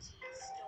Jesus.